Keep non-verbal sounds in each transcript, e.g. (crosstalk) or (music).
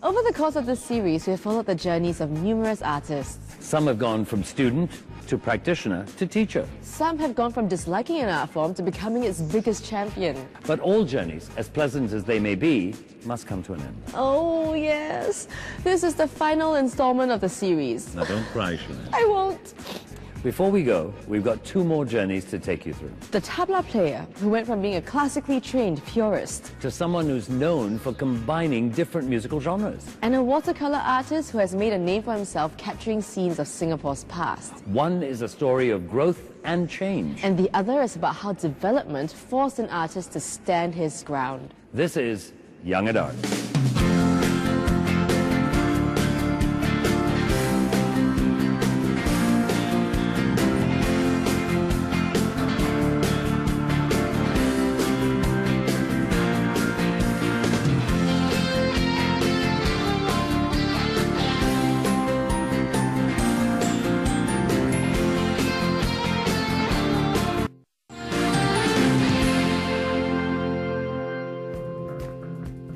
Over the course of this series, we have followed the journeys of numerous artists. Some have gone from student to practitioner to teacher. Some have gone from disliking an art form to becoming its biggest champion. But all journeys, as pleasant as they may be, must come to an end. Oh, yes. This is the final installment of the series. Now don't cry, Sinead. I won't. Before we go, we've got two more journeys to take you through. The tabla player, who went from being a classically trained purist, To someone who's known for combining different musical genres. and a watercolor artist who has made a name for himself capturing scenes of Singapore's past. One is a story of growth and change. And the other is about how development forced an artist to stand his ground. This is Young at Art.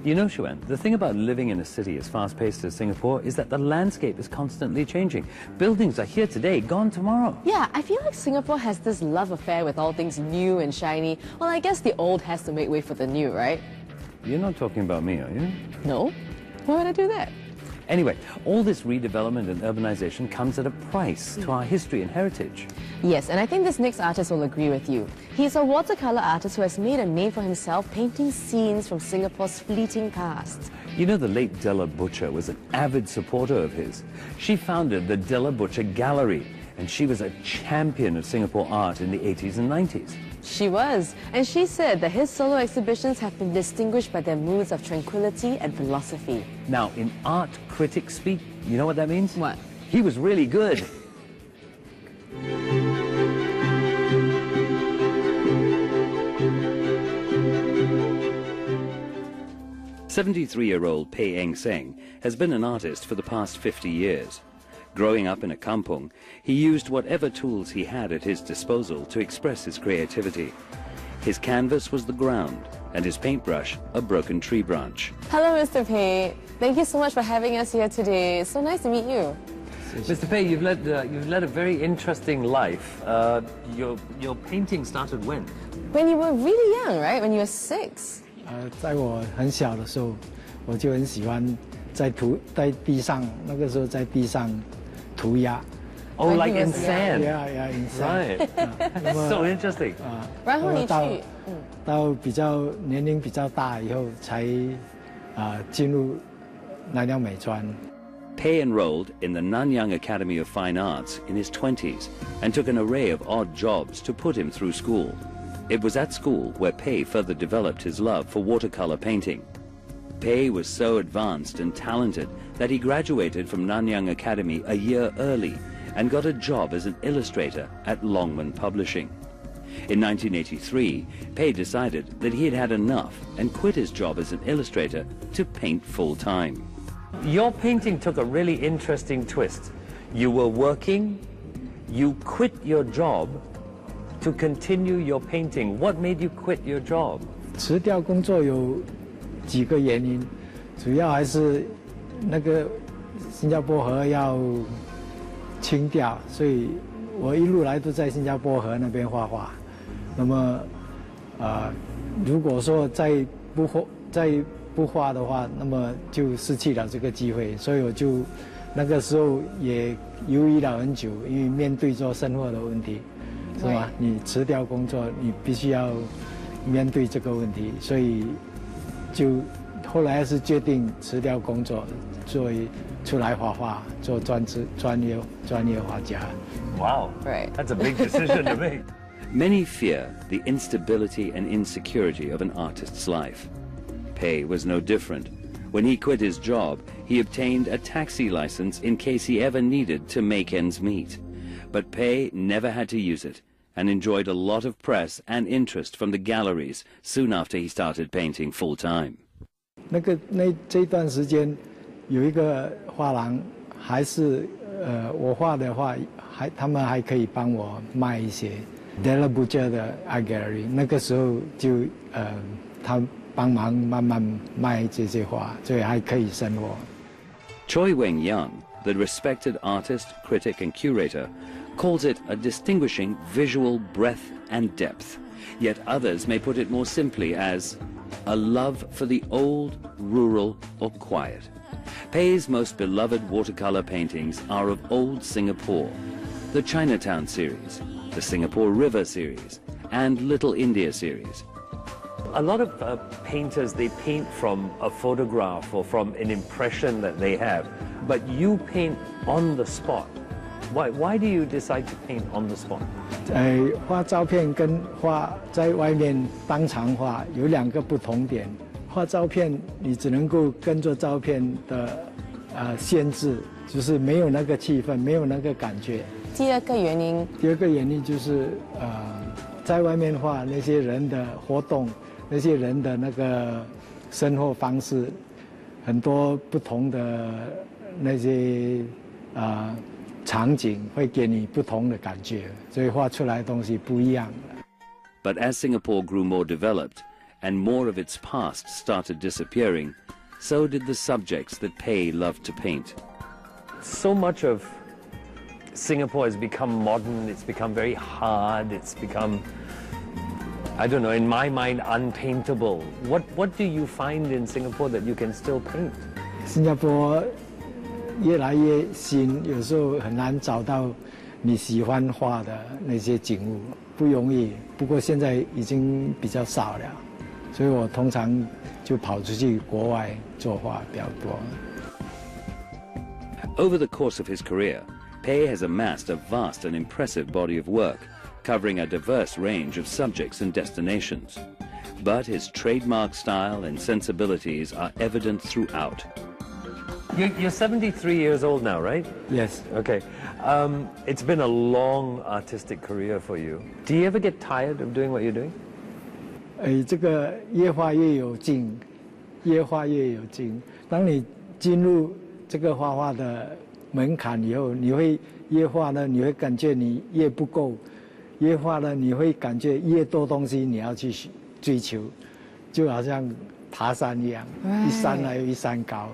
You know, Shuan, the thing about living in a city as fast-paced as Singapore is that the landscape is constantly changing. Buildings are here today, gone tomorrow. Yeah, I feel like Singapore has this love affair with all things new and shiny. Well, I guess the old has to make way for the new, right? You're not talking about me, are you? No? Why would I do that? Anyway, all this redevelopment and urbanization comes at a price to our history and heritage. Yes, and I think this next artist will agree with you. He's a watercolor artist who has made a name for himself painting scenes from Singapore's fleeting past. You know, the late Della Butcher was an avid supporter of his. She founded the Della Butcher Gallery, and she was a champion of Singapore art in the 80s and 90s. She was, and she said that his solo exhibitions have been distinguished by their moods of tranquility and philosophy. Now, in art critic speak, you know what that means? What? He was really good. Seventy-three-year-old Peh Eng Seng has been an artist for the past 50 years. Growing up in a kampung, he used whatever tools he had at his disposal to express his creativity. His canvas was the ground, and his paintbrush a broken tree branch. Hello, Mr. Peh. Thank you so much for having us here today. It's so nice to meet you. Mr. Peh, you've led, uh, you've led a very interesting life. Uh, your, your painting started when? When you were really young, right? When you were six. Uh, 呃，在我很小的时候，我就很喜欢在土在地上，那个时候在地上涂鸦。Oh, like in sand. Yeah, yeah, in sand. Right. (laughs) So interesting. 啊，然后你去，嗯，到比较年龄比较大以后才啊进入南洋美专。Peh enrolled in the Nanyang Academy of Fine Arts in his 20s and took an array of odd jobs to put him through school. It was at school where Peh further developed his love for watercolor painting. Peh was so advanced and talented that he graduated from Nanyang Academy a year early and got a job as an illustrator at Longman Publishing. In 1983, Peh decided that he had had enough and quit his job as an illustrator to paint full-time. Your painting took a really interesting twist. You were working, you quit your job to continue your painting. What made you quit your job? 辞掉工作有几个原因，主要还是那个新加坡河要清掉，所以我一路来都在新加坡河那边画画。那么，啊、如果说再不画再不画的话，那么就失去了这个机会，所以我就那个时候也犹豫了很久，因为面对着生活的问题，是吧？你辞掉工作，你必须要面对这个问题，所以就后来是决定辞掉工作，作为出来画画，做专职专业专业画家。Wow, right? That's a big decision to make. (laughs) Many fear the instability and insecurity of an artist's life. Peh was no different. When he quit his job, he obtained a taxi license in case he ever needed to make ends meet. But Peh never had to use it and enjoyed a lot of press and interest from the galleries soon after he started painting full time. 那个那这段时间，有一个画廊，还是呃我画的画，还他们还可以帮我卖一些 Della Butcher 的 Art Gallery。那个时候就呃他 帮忙慢慢卖这些画，所以还可以生活。Choi Weng Yang, the respected artist, critic, and curator, calls it a distinguishing visual breadth and depth. Yet others may put it more simply as a love for the old, rural, or quiet. Peh's most beloved watercolor paintings are of old Singapore, the Chinatown series, the Singapore River series, and Little India series. A lot of uh, painters, they paint from a photograph or from an impression that they have, but you paint on the spot. Why, why do you decide to paint on the spot? 呃，画照片跟画在外面当场画有两个不同点。画照片你只能够跟着照片的呃限制，就是没有那个气氛，没有那个感觉。第二个原因，第二个原因就是呃，在外面画那些人的活动，那些人的那个生活方式，很多不同的那些啊。场景会给你不同的感觉，所以画出来的东西不一样。But as Singapore grew more developed and more of its past started disappearing, so did the subjects that Peh loved to paint. So much of Singapore has become modern, it's become very hard, it's become, I don't know, in my mind, unpaintable. What, what do you find in Singapore that you can still paint? Singapore 越来越新，有时候很难找到你喜欢画的那些景物，不容易。不过现在已经比较少了，所以我通常就跑出去国外作画比较多。Over the course of his career, Peh has amassed a vast and impressive body of work, covering a diverse range of subjects and destinations. But his trademark style and sensibilities are evident throughout. You're, you're 73 years old now, right? Yes. Okay. Um, it's been a long artistic career for you. Do you ever get tired of doing what you're doing? 哎，这个越画越有劲，越画越有劲。当你进入这个画画的门槛以后，你会越画呢，你会感觉你越不够；越画呢，你会感觉越多东西你要去追求，就好像爬山一样，一山还有一山高。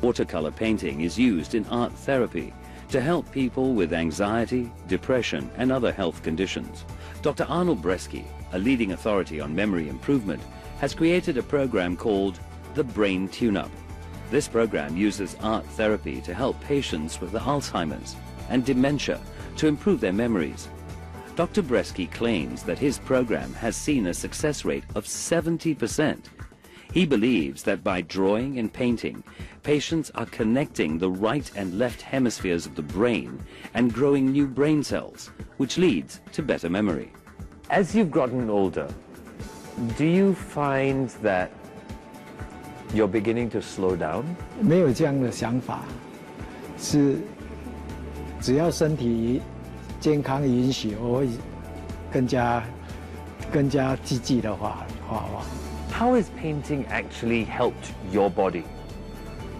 Watercolor painting is used in art therapy to help people with anxiety, depression, and other health conditions. Dr. Arnold Bresky, a leading authority on memory improvement, has created a program called the Brain Tune-Up. This program uses art therapy to help patients with Alzheimer's and dementia to improve their memories. Dr. Bresky claims that his program has seen a success rate of 70% he believes that by drawing and painting, patients are connecting the right and left hemispheres of the brain and growing new brain cells, which leads to better memory. As you've gotten older, do you find that you're beginning to slow down? 没有这样的想法，是只要身体健康允许，我会更加更加积极的画画画。 How has painting actually helped your body?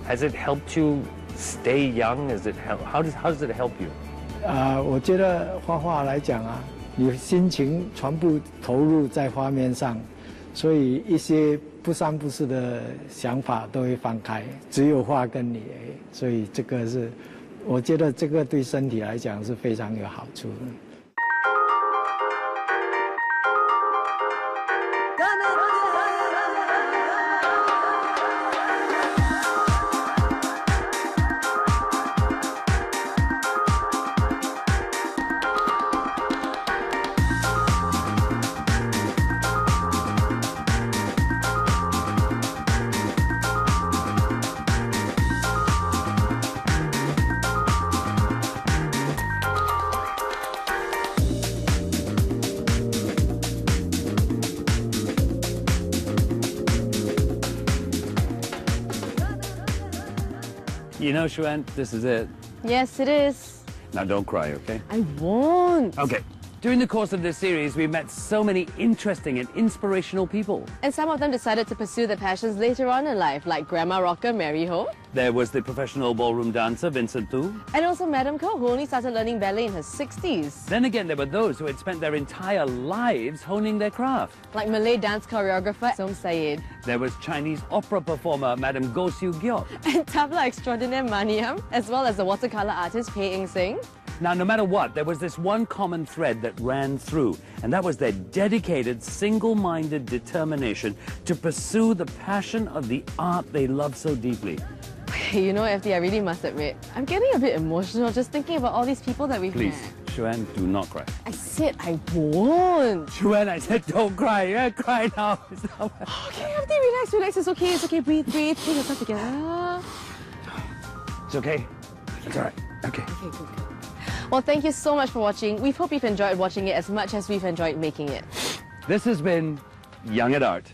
Has it helped you stay young? Has it help, how, does, how does it help you? 啊，我觉得画画来讲啊，你心情全部投入在画面上，所以一些不三不四的想法都会放开，只有画跟你，所以这个是，我觉得这个对身体来讲是非常有好处的。You know, Shuan, this is it. Yes, it is. Now don't cry, okay? I won't. Okay. During the course of this series, we met so many interesting and inspirational people. And some of them decided to pursue their passions later on in life, like grandma rocker Mary Ho, There was the professional ballroom dancer Vincent Tu. and also Madame Ko, who only started learning ballet in her 60s. Then again, there were those who had spent their entire lives honing their craft. Like Malay dance choreographer Som Said, There was Chinese opera performer Madame Go Siu Gyok. (laughs) and tabla extraordinaire Maniam, as well as the watercolor artist Peh Eng Seng. Now, no matter what, there was this one common thread that ran through, and that was their dedicated, single-minded determination to pursue the passion of the art they love so deeply. (laughs) You know, FD, I really must admit, I'm getting a bit emotional just thinking about all these people that we've Please, met. Xuan, do not cry. I said I won't. Xuan, I said don't cry. you're not cry now. (laughs) Okay, FD, relax, relax. It's okay, it's okay. Breathe, breathe. Pull yourself together. It's okay. It's all right. Okay. Okay, good, good. Well, thank you so much for watching. We hope you've enjoyed watching it as much as we've enjoyed making it. This has been Young at Art.